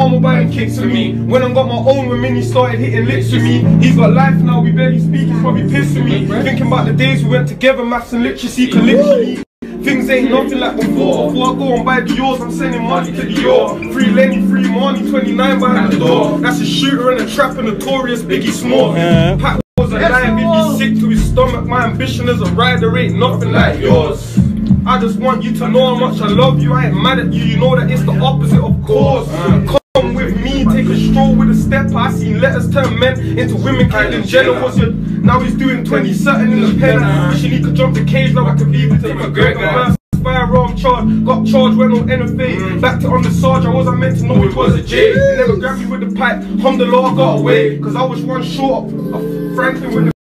mum will buying kicks for me. When I got my own, when Minnie started hitting lips with me. He's got life now, we barely speak, he's probably pissed with me. Thinking about the days we went together, maths and literacy, can literally. Things ain't nothing like before. Before I go and buy the yours, I'm sending money to the Dior. Free Lenny, free money, 29 behind the door. That's a shooter and a trapper, notorious Biggie Small. Pat was alive, he'd be sick to his stomach. My ambition as a rider ain't nothing like yours. I just want you to know how much I love you. I ain't mad at you, you know that it's the opposite, of course. Me, take a stroll with a step. I seen letters turn men into women. Caitlyn Jenner was your. Now he's doing 20 something in the pen. Wishing he could jump the cage, now I could be with him. McGregor. Firearm charge, got charged, went on NFA. Back to on the Sarge, I wasn't meant to know it was a J. They never grabbed me with the pipe, alhamdulillah, I got away. Cause I was one short of Franklin with the